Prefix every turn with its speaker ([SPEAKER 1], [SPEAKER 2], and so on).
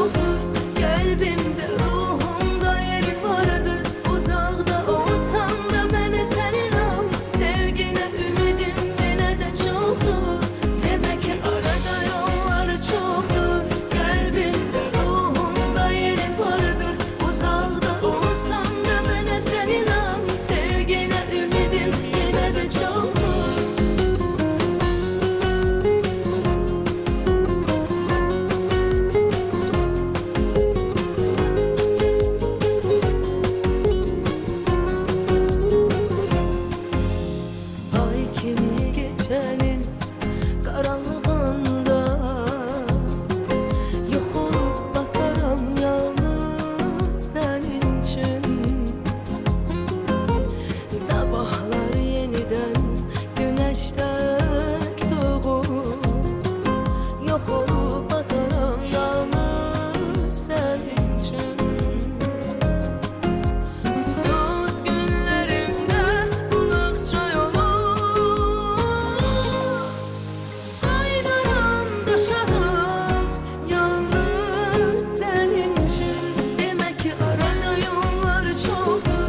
[SPEAKER 1] Oh. çok